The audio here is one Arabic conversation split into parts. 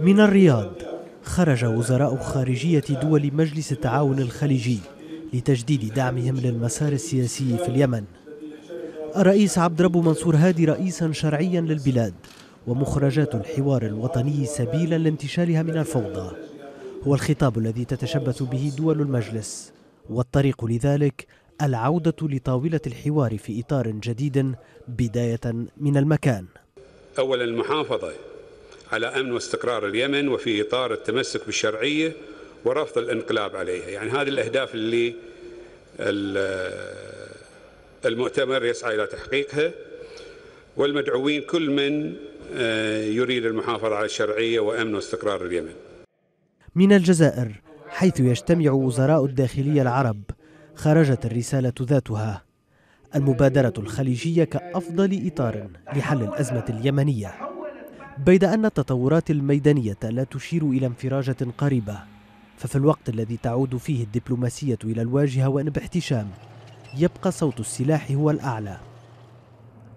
من الرياض خرج وزراء خارجية دول مجلس التعاون الخليجي لتجديد دعمهم للمسار السياسي في اليمن. الرئيس عبد ربه منصور هادي رئيسا شرعيا للبلاد ومخرجات الحوار الوطني سبيلا لانتشالها من الفوضى. هو الخطاب الذي تتشبث به دول المجلس والطريق لذلك العودة لطاولة الحوار في إطار جديد بداية من المكان. أولا المحافظة على أمن واستقرار اليمن وفي إطار التمسك بالشرعية ورفض الانقلاب عليها. يعني هذه الأهداف اللي المؤتمر يسعى إلى تحقيقها. والمدعوين كل من آه، يريد المحافظة على الشرعية وأمن واستقرار اليمن. من الجزائر حيث يجتمع وزراء الداخلية العرب خرجت الرسالة ذاتها. المبادرة الخليجية كأفضل إطار لحل الأزمة اليمنية. بيد أن التطورات الميدانية لا تشير إلى انفراجة قريبة. ففي الوقت الذي تعود فيه الدبلوماسية إلى الواجهة وإن باحتشام يبقى صوت السلاح هو الأعلى.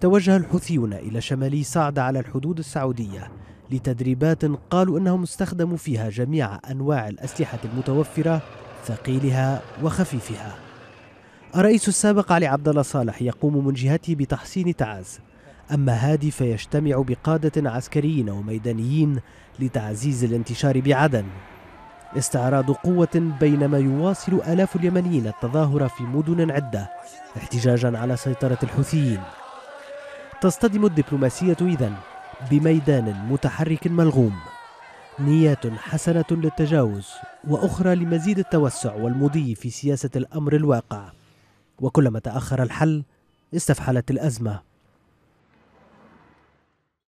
توجه الحوثيون إلى شمالي صعد على الحدود السعودية لتدريبات قالوا أنهم استخدموا فيها جميع أنواع الأسلحة المتوفرة ثقيلها وخفيفها. الرئيس السابق علي عبد الله صالح يقوم من جهته بتحصين تعاز أما هادي فيجتمع بقادة عسكريين وميدانيين لتعزيز الانتشار بعدن. استعراض قوة بينما يواصل آلاف اليمنيين التظاهر في مدن عدة احتجاجا على سيطرة الحوثيين. تصطدم الدبلوماسية إذن بميدان متحرك ملغوم. نيات حسنة للتجاوز وأخرى لمزيد التوسع والمضي في سياسة الأمر الواقع. وكلما تأخر الحل استفحلت الأزمة.